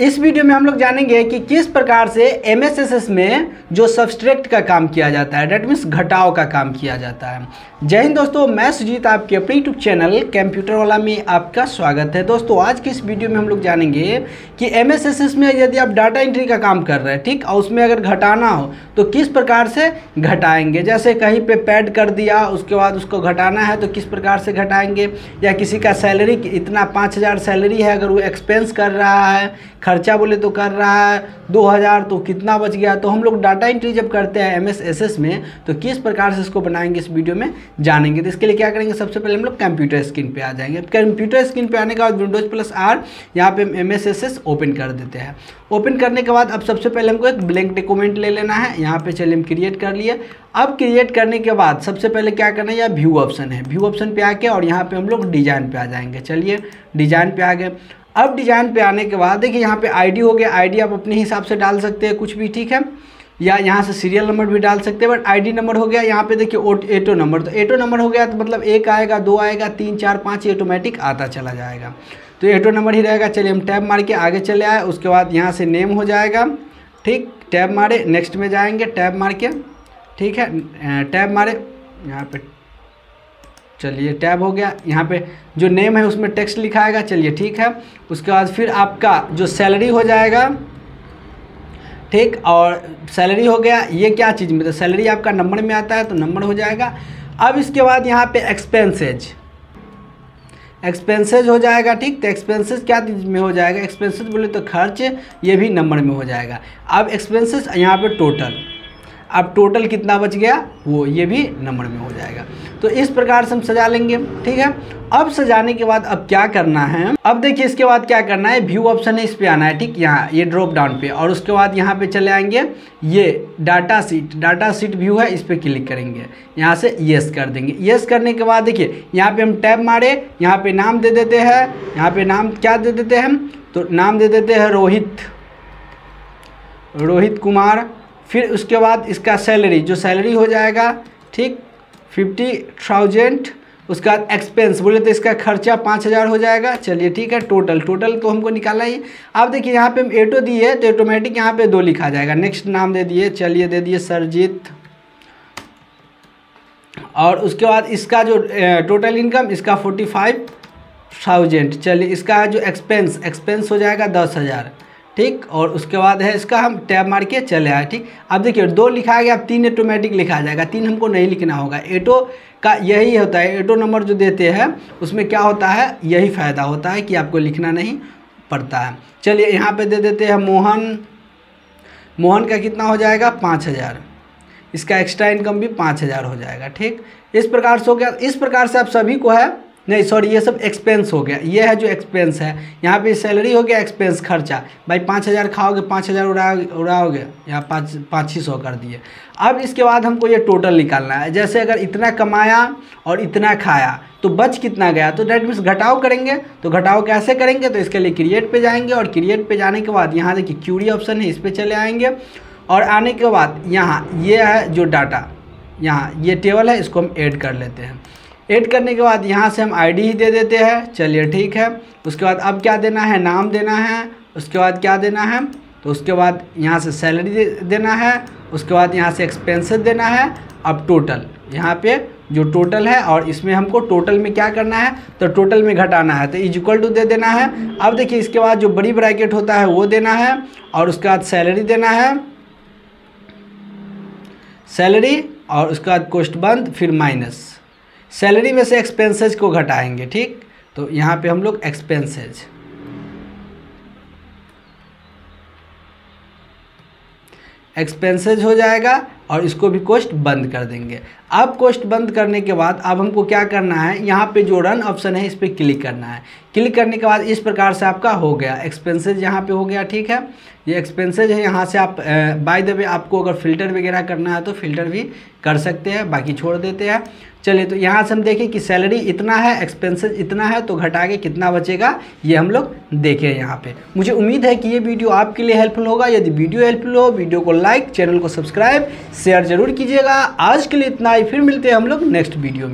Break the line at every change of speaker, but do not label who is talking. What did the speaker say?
इस वीडियो में हम लोग जानेंगे कि किस प्रकार से एमएसएसएस में जो सब्सट्रैक्ट का काम किया जाता है डेट मीन्स घटाव का काम किया जाता है। जय हिंद दोस्तों, मैं सुजीत, आपके अपने यूट्यूब चैनल कंप्यूटर वाला में आपका स्वागत है। दोस्तों, आज की इस वीडियो में हम लोग जानेंगे कि एमएसएसएस में यदि आप डाटा एंट्री का काम कर रहे हैं, ठीक, और उसमें अगर घटाना हो तो किस प्रकार से घटाएँगे? जैसे कहीं पर पैड कर दिया, उसके बाद उसको घटाना है तो किस प्रकार से घटाएँगे? या किसी का सैलरी इतना पाँच हज़ार सैलरी है, अगर वो एक्सपेंस कर रहा है खर्चा बोले तो कर रहा है, दो हज़ार तो कितना बच गया? तो हम लोग डाटा एंट्री जब करते हैं एम एस में तो किस प्रकार से इसको बनाएँगे इस वीडियो में जानेंगे। तो इसके लिए क्या करेंगे? सबसे पहले हम लोग कंप्यूटर स्क्रीन पे आ जाएँगे। कंप्यूटर स्क्रीन पे आने के बाद विंडोज़ प्लस आर यहाँ पे एम एस ओपन कर देते हैं। ओपन करने के बाद अब सबसे पहले हमको एक ब्लैंक डॉक्यूमेंट ले लेना है। यहाँ पे चलिए हम क्रिएट कर लिए। अब क्रिएट करने के बाद सबसे पहले क्या करना है? यहाँ व्यू ऑप्शन है। व्यू ऑप्शन पे आके और यहाँ पे हम लोग डिज़ाइन पे आ जाएँगे। चलिए डिज़ाइन पे आ गए। अब डिज़ाइन पे आने के बाद, देखिए यहाँ पे आईडी हो गया आईडी आप अपने हिसाब से डाल सकते हैं, कुछ भी, ठीक है? या यहाँ से सीरियल नंबर भी डाल सकते हैं बट आईडी नंबर हो गया, यहाँ पे देखिए एटो नंबर तो एटो नंबर हो गया तो मतलब एक आएगा, दो आएगा, तीन, चार, पाँच ऑटोमेटिक आता चला जाएगा। तो एटो नंबर ही रहेगा, चलिए हम टैब मार के आगे चले आए, उसके बाद यहाँ से नेम हो जाएगा, ठीक? टैब मारे नेक्स्ट में जाएँगे टैब मार के, ठीक है? टैब मारे, यहाँ पे चलिए टैब हो गया। यहाँ पे जो नेम है उसमें टेक्स्ट लिखाएगा चलिए ठीक है। उसके बाद फिर आपका जो सैलरी हो जाएगा, ठीक, और सैलरी हो गया। ये क्या चीज़? में तो सैलरी आपका नंबर में आता है तो नंबर हो जाएगा। अब इसके बाद यहाँ पे एक्सपेंसेज एक्सपेंसेज हो जाएगा, ठीक? तो एक्सपेंसेज क्या में हो जाएगा? एक्सपेंसेज बोले तो खर्च, ये भी नंबर में हो जाएगा। अब एक्सपेंसेज यहाँ पे टोटल अब टोटल कितना बच गया? वो ये भी नंबर में हो जाएगा। तो इस प्रकार से हम सजा लेंगे, ठीक है? अब सजाने के बाद अब क्या करना है? अब देखिए, इसके बाद क्या करना है? व्यू ऑप्शन है इस पे आना है, ठीक? यहाँ, ये ड्रॉप डाउन पे। और उसके बाद यहाँ पे चले आएँगे, ये data sheet data sheet view है, इस पर क्लिक करेंगे। यहाँ से येस कर देंगे। येस करने के बाद देखिए, यहाँ पे हम टैब मारे, यहाँ पे नाम दे देते हैं। यहाँ पे नाम क्या दे देते हैं हम? तो नाम दे देते हैं रोहित। रोहित कुमार। फिर उसके बाद इसका सैलरी जो सैलरी हो जाएगा, ठीक फिफ्टी थाउज़ेंड उसके बाद एक्सपेंस बोले तो इसका खर्चा पाँच हज़ार हो जाएगा। चलिए ठीक है टोटल टोटल तो हमको निकालना ही। अब देखिए, यहाँ पे हम एटो दिए तो ऑटोमेटिक यहाँ पे दो लिखा जाएगा। नेक्स्ट नाम दे दिए, चलिए दे दिए सरजीत। और उसके बाद इसका जो टोटल इनकम इसका फोर्टी फाइव थाउज़ेंड चलिए, इसका जो एक्सपेंस एक्सपेंस हो जाएगा दस हज़ार। ठीक? और उसके बाद है इसका हम टैब मार के चले आए, ठीक? अब देखिए, दो लिखा गया, अब तीन ऑटोमेटिक लिखा जाएगा। तीन हमको नहीं लिखना होगा। एटो का यही होता है। एटो नंबर जो देते हैं, उसमें क्या होता है? यही फ़ायदा होता है कि आपको लिखना नहीं पड़ता है। चलिए, यहाँ पे दे देते हैं मोहन। मोहन का कितना हो जाएगा? पाँच हज़ार। इसका एक्स्ट्रा इनकम भी पाँच हज़ार हो जाएगा, ठीक? इस प्रकार से हो गया। इस प्रकार से आप सभी को है नहीं सॉरी ये सब एक्सपेंस हो गया। ये है जो एक्सपेंस है। यहाँ पे सैलरी हो गया एक्सपेंस खर्चा। भाई, पाँच हज़ार खाओगे, पाँच हज़ार उड़ा, उड़ाओगे। यहाँ पाँच पाँच ही सौ कर दिए। अब इसके बाद हमको ये टोटल निकालना है। जैसे अगर इतना कमाया और इतना खाया तो बच कितना गया? तो डेट मीन्स घटाव करेंगे। तो घटाव कैसे करेंगे? तो इसके लिए क्रिएट पे जाएँगे और क्रिएट पे जाने के बाद यहाँ देखिए क्यूरी ऑप्शन है, इस पर चले आएँगे। और आने के बाद यहाँ, ये है जो डाटा यहाँ, ये टेबल है, इसको हम ऐड कर लेते हैं। ऐड करने के बाद यहाँ से हम आईडी ही दे देते हैं। चलिए ठीक है। उसके बाद अब क्या देना है? नाम देना है। उसके बाद क्या देना है? तो उसके बाद यहाँ से सैलरी दे, देना है। उसके बाद यहाँ से एक्सपेंसेस देना है। अब टोटल यहाँ पे जो टोटल है और इसमें हमको टोटल में क्या करना है? तो टोटल में घटाना है। तो इज़ इक्वल टू दे देना है। अब देखिए इसके बाद जो बड़ी ब्रैकेट होता है वो देना है और उसके बाद सैलरी देना है। सैलरी और उसके बाद कोस्ट बंद फिर माइनस सैलरी में से एक्सपेंसेज को घटाएँगे, ठीक? तो यहाँ पे हम लोग एक्सपेंसेज एक्सपेंसेज हो जाएगा और इसको भी कोस्ट बंद कर देंगे। अब कोस्ट बंद करने के बाद अब हमको क्या करना है? यहाँ पे जो रन ऑप्शन है, इस पर क्लिक करना है। क्लिक करने के बाद इस प्रकार से आपका हो गया। एक्सपेंसेज यहाँ पे हो गया, ठीक है? ये एक्सपेंसेज है, यहाँ से आप बाय द वे आपको अगर फ़िल्टर वगैरह करना है तो फ़िल्टर भी कर सकते हैं, बाकी छोड़ देते हैं। चलिए तो यहाँ से हम देखें कि सैलरी इतना है एक्सपेंसेस इतना है तो घटा के कितना बचेगा, ये हम लोग देखें यहाँ पे। मुझे उम्मीद है कि ये वीडियो आपके लिए हेल्पफुल होगा। यदि वीडियो हेल्पफुल हो, वीडियो को लाइक चैनल को सब्सक्राइब शेयर ज़रूर कीजिएगा। आज के लिए इतना ही, फिर मिलते हैं हम लोग नेक्स्ट वीडियो में।